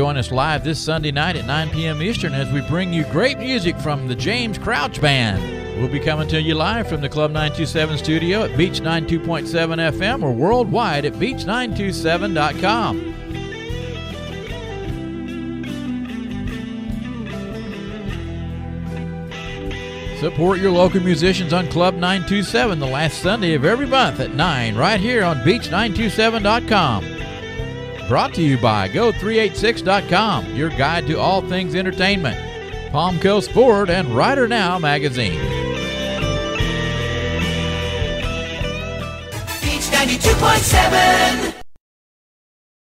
Join us live this Sunday night at 9 p.m. Eastern as we bring you great music from the James Crouch Band. We'll be coming to you live from the Club 927 studio at Beach 92.7 FM or worldwide at beach927.com. Support your local musicians on Club 927 the last Sunday of every month at 9 right here on beach927.com. Brought to you by Go386.com, your guide to all things entertainment. Palm Coast Ford and Rider Now magazine. Beach 92.7